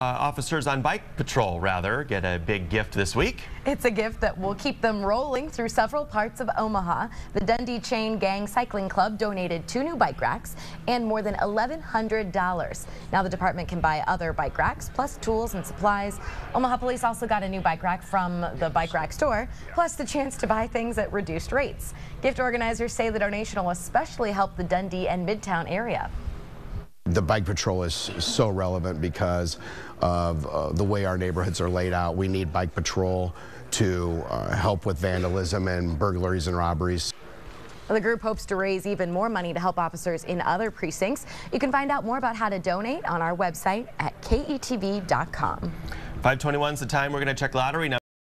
Uh, officers on bike patrol, rather, get a big gift this week. It's a gift that will keep them rolling through several parts of Omaha. The Dundee Chain Gang Cycling Club donated two new bike racks and more than $1,100. Now the department can buy other bike racks, plus tools and supplies. Omaha Police also got a new bike rack from the bike rack store, plus the chance to buy things at reduced rates. Gift organizers say the donation will especially help the Dundee and Midtown area the bike patrol is so relevant because of uh, the way our neighborhoods are laid out. We need bike patrol to uh, help with vandalism and burglaries and robberies. The group hopes to raise even more money to help officers in other precincts. You can find out more about how to donate on our website at ketv.com. 521 is the time we're going to check lottery now.